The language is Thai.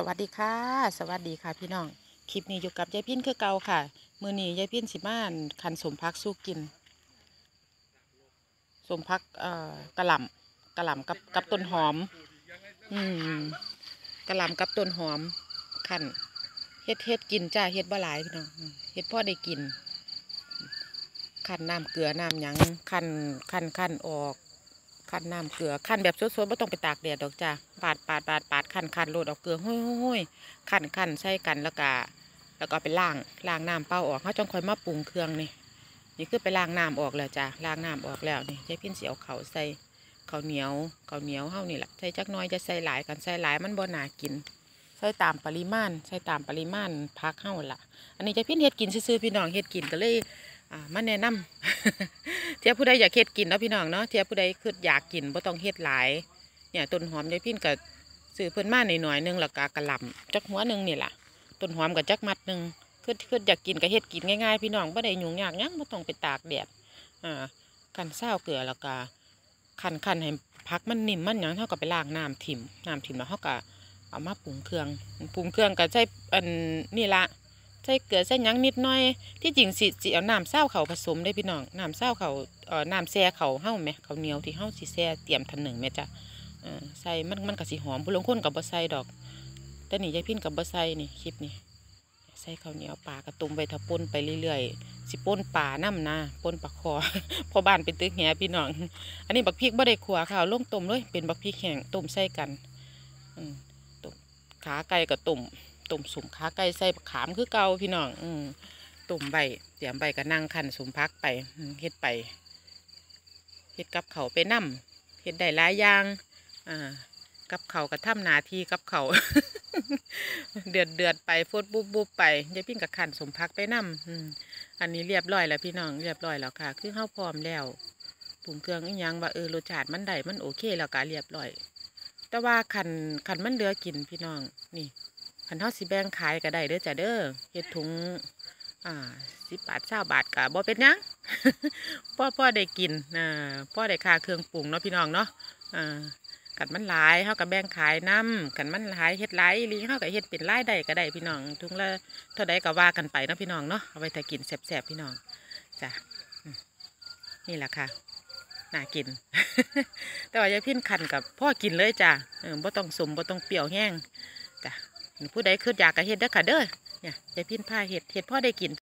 สวัสดีค่ะ สวัสดีค่ะพี่น้อง คลิปนี้อยู่กับยายพินคือเก่าค่ะ มือนี้ยายพินสิม่านคันสมพักสู้กิน สมพักเอ่อกระหล่ำกระหล่ำกับกับต้นหอม อืมกระหล่ำกับต้นหอมคันเฮ็ดเฮ็ดกินจ้าเฮ็ดบ่หลายพี่น้องเฮ็ดพ่อได้กินคันน้ำเกลือน้ำหยังคันคันคันออก คั้นน้ำเกลือคั้นแบบสดๆไม่ต้องไปตากแดดดอกจ้าปาดปาดปาดปาดคั้นคั้นโรดเอาเกลือห้อยห้อยคั้นคั้นใส่กันแล้วก็แล้วก็ไปล้างล้างน้ำเปล่าออกเขาจังคอยมาปรุงเครื่องนี่นี่คือไปล้างน้ำออกแล้วจ้าล้างน้ำออกแล้วนี่ยายพินเสียวเขาใส่ข้าวเหนียวข้าวเหนียวเฮานี่แหละใส่จักน้อยจะใส่หลายกันใส่หลายมันบ่น่ากินใส่ตามปริมาณใส่ตามปริมาณพักเฮาล่ะอันนี้ยายพินเฮ็ดกินซื่อๆพี่น้องเฮ็ดกินก็เลย อ่ามาแนะนำเทียผู้ใดอยากเฮ็ดกินเนาะพี่น้องเนาะเทียผู้ใดคืออยากกินบ่ต้องเฮ็ดหลาย เนี่ยต้นหอมยายพินก็ซื้อเพิ่นมาหน่อยๆนึงแล้วก็กระหล่ำจักหัวหนึงนี่ล่ะต้นหอมกับจักมัดหนึงคือคืออยากกินก็เฮ็ดกินง่ายๆพี่น้องบ่ได้ยุ่งยากยังบ่ต้องไปตากแดดอ่ากันเศร้าวเกลือแล้วก็คั้นๆให้พักมันนิ่มมันหยังเท่ากับไปล้างน้ำถิ่มน้ำถิ่มแล้วเฮาก็เอามาปรุงเครื่องปรุงเครื่องก็ใช้อันนี่ละ ใส่เกลือใส่หยังนิดหน่อย ที่จริงสิสิเอาน้ำเศร้าเขาผสมได้พี่น้องน้ำเศร้าเขาเอ่อน้ำแซ่เขาเฮ้าไหมเขาเหนียวที่เฮ้าสิแซ่เตรียมทันหนึ่งแม่จ้ะเออใส่มันมันก็สิหอมผู้ลงคนกับบ่ใส่ดอก แต่นี่ยายพินกับบ่ใส่นี่คลิปนี่ใส่ข้าวเหนียวปลากระตุมไปทะป่นไปเรื่อยๆสิป่นป่าน้ำนะป่นปลาคอ พอบ้านเป็นตึกแหพี่น้อง อันนี้บักพริกบ่ได้ขัวข้าวลงต้มเลยเป็นบักพริกแห้งต้มใส่กันอืมต้มขาไก่กับต้ม ต้มสุ่มขาไก่ใส่ขามคือเก่าพี่น้อง อืมต้มใบเตรียมใบก็นั่งคันสมพักไปเฮ็ดไปเฮ็ดกับเขาไปนํเฮ็ดได้หลายอย่าง อ่า กับเขาวก็ทำนาทีกับเขาเดือดเดือดไปฟดบุบบุบไปยายพิ้งกับขันสมพักไปนํอืมอันนี้เรียบร้อยแล้วพี่น้องเรียบร้อยแล้วค่ะ คือเข้าพร้อมแล้วปรุงเครื่องอีหยังว่าเออรสชาติมันได้มันโอเคแล้วก็เรียบร้อย แต่ว่าขันขันมันเหลือกินพี่น้องนี่ ขันเท่าสิแบงขายก็ได้เด้อจ้ะเด้อเฮ็ดถุงอ่าสิบบาทเช้าบาทก็บ่เป็นยังพ่อพ่อได้กินอ่าพ่อได้ค่าเครื่องปรุงเนาะพี่น้องเนาะอ่ากันมันหลายเฮาก็แบ่งขายน้ำกันมันหลายเฮ็ดหลายลีเฮาก็เฮ็ดเป็นไรายได้ก็ได้พี่น้องถุงละเท่าใดก็ว่ากันไปเนาะพี่น้องเนาะเอาไว้ถ้ากินแซ่บๆพี่น้องจ้ะนี่แหละค่ะน่ากิน แต่ว่ายายพิ้นคันกับพ่อกินเลยจ้ะเออบ่ต้องสมบ่ต้องเปรี้ยวแห้งจ้ะ ผู้ใดคืออยากกะเฮ็ดเด้อค่ะเด้อเนี่ยยายพินผ้าเห็ดเห็ดพ่อได้กิน